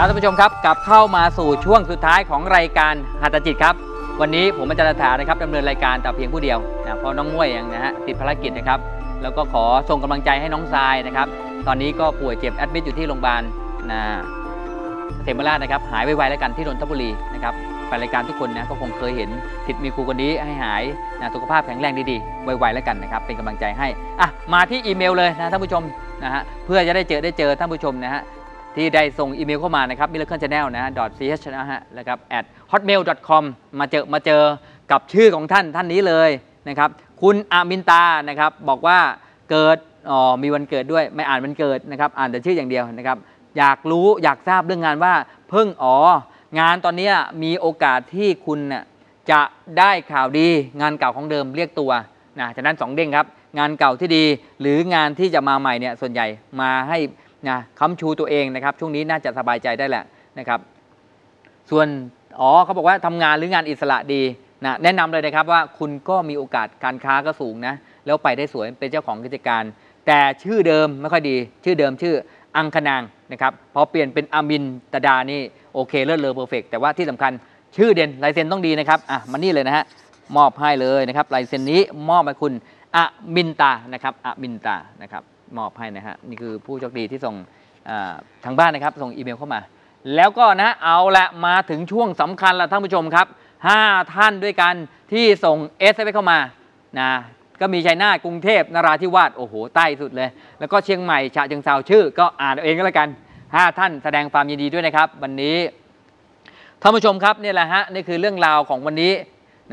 ครับท่านผู้ชมครับกลับเข้ามาสู่ช่วงสุดท้ายของรายการหัตถจิตครับ วันนี้ผมอาจารย์ถานะครับดำเนินรายการแต่เพียงผู้เดียวนะเพราะน้องม้วยยังนะฮะติดภารกิจนะครับ แล้วก็ขอส่งกำลังใจให้น้องทรายนะครับ ตอนนี้ก็ป่วยเจ็บแอดมิดอยู่ที่โรงพยาบาลนะเสมราชนะครับ หายไวๆแล้วกันที่นนทบุรีนะครับแฟนรายการทุกคนนะก็คงเคยเห็นสิทธิ์มีครูคนนี้ให้หายนะสุขภาพแข็งแรงดีๆ ไวๆแล้วกันนะครับ เป็นกำลังใจให้อะมาที่อีเมลเลยนะท่านผู้ชมนะฮะเพื่อจะได้เจอได้เจอท่านผู้ชมนะฮะ ที่ได้ส่งอีเมลเข้ามานะครับ miracle channel นะฮะ ch นะฮะแล้วครับ at hotmail com มาเจอมาเจอกับชื่อของท่านท่านนี้เลยนะครับ คุณอามินตานะครับบอกว่าเกิดอ๋อมีวันเกิดด้วยไม่อ่านวันเกิดนะครับ อ่านแต่ชื่ออย่างเดียวนะครับ อยากรู้อยากทราบเรื่องงานว่าเพิ่งอ๋องานตอนนี้มีโอกาสที่คุณน่ะจะได้ข่าวดีงานเก่าของเดิมเรียกตัวนะฉะนั้นสองเด้งครับ งานเก่าที่ดีหรืองานที่จะมาใหม่เนี่ยส่วนใหญ่มาให้ นะค้ำชูตัวเองนะครับ ช่วงนี้น่าจะสบายใจได้แหละนะครับ ส่วนอ๋อเขาบอกว่าทำงานหรืองานอิสระดีนะแนะนำเลยนะครับว่าคุณก็มีโอกาสการค้าก็สูงนะ แล้วไปได้สวยเป็นเจ้าของกิจการ แต่ชื่อเดิมไม่ค่อยดี ชื่อเดิมชื่ออังคณางนะครับพอเปลี่ยนเป็นอามินตดานี่โอเคเลิศเลอเพอร์เฟกแต่ว่าที่สำคัญชื่อเด่นลายเซ็นต้องดีนะครับอะมานี่เลยนะฮะมอบให้เลยนะครับลายเซ็นนี้มอบให้คุณอะมินตานะครับอะมินตานะครับ มอบให้นะฮะนี่คือผู้โชคดีที่ส่งทางบ้านนะครับ ส่งอีเมลเข้ามา แล้วก็นะเอาละมาถึงช่วงสำคัญละท่านผู้ชมครับ 5 ท่านด้วยกันที่ส่งเอสเข้ามานะก็มีชัยนาทกรุงเทพนราธิวาสโอ้โหใต้สุดเลย แล้วก็เชียงใหม่ฉะเชิงเซาชื่อ ก็อ่านเอาเองก็แล้วกัน 5 ท่านแสดงความยินดีด้วยนะครับ วันนี้ท่านผู้ชมครับนี่แหละฮะนี่คือเรื่องราวของวันนี้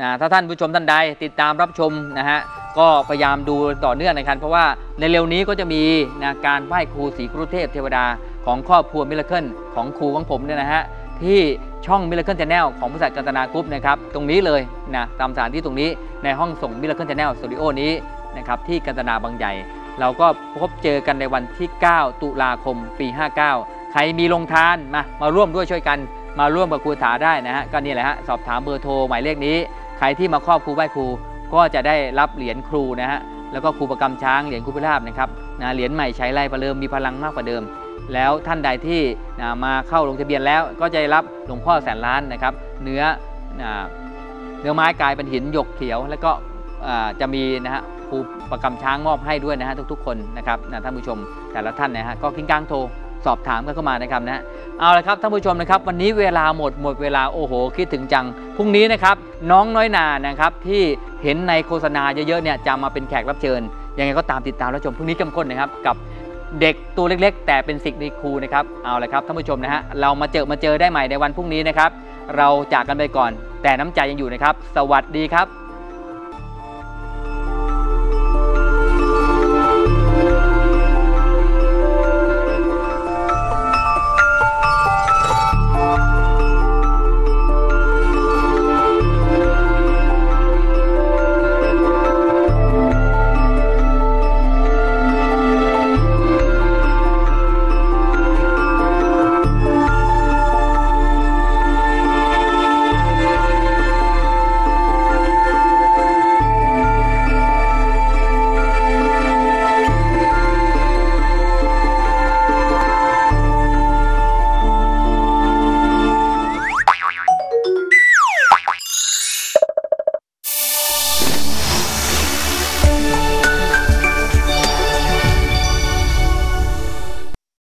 นะถ้าท่านผู้ชมท่านใดติดตามรับชมนะฮะก็พยายามดูต่อเนื่องนะครับเพราะว่าในเร็วนี้ก็จะมีนะการไหว้ครูศรีครุเทพเทวดาของครอบครัว Miracle ของครูของผมเนี่ยนะฮะที่ช่อง Miracle Channel ของบริษัทกันตนากรุ๊ปนะครับตรงนี้เลยนะตามสถานที่ตรงนี้ในห้องส่ง Miracle Channel Studio นี้นะครับที่กันตนาบางใหญ่ เราก็พบเจอกันในวันที่ 9 ตุลาคมปี 59 ใครมีลงทานมามาร่วมด้วยช่วยกัน มาร่วมกับครูถาได้นะฮะก็นี่แหละฮะสอบถามเบอร์โทรหมายเลขนี้ ใครที่มาครอบครูไหว้ครูก็จะได้รับเหรียญครูนะฮะแล้วก็ครูประกำช้างเหรียญครูพิราบนะครับนะเหรียญใหม่ใช้ไล่ประเดิมมีพลังมากกว่าเดิม แล้วท่านใดที่นะมาเข้าลงทะเบียนแล้วก็จะได้รับหลวงพ่อแสนล้านนะครับ เนื้อนะเนื้อไม้กลายเป็นหินหยกเขียว แล้วก็จะมีนะฮะครูประกำช้างมอบให้ด้วยนะฮะทุกๆ คนนะครับนะท่านผู้ชมแต่ละท่านนะฮะก็กิ้งก้างโทร สอบถามกันเข้ามานะครับนะเอาละครับท่านผู้ชมนะครับวันนี้เวลาหมดหมดเวลาโอ้โห คิดถึงจังพรุ่งนี้นะครับน้องน้อยนานะครับที่เห็นในโฆษณาเยอะๆเนี่ยจะมาเป็นแขกรับเชิญยังไงก็ตามติดตามรับชมพรุ่งนี้เข้มข้นนะครับกับเด็กตัวเล็ก ๆ แต่เป็นสิทธิ์ในครูนะครับเอาละครับท่านผู้ชมนะฮะเรามาเจอมาเจอได้ใหม่ในวันพรุ่งนี้นะครับเราจากกันไปก่อน แต่น้ำใจยังอยู่นะครับ สวัสดีครับ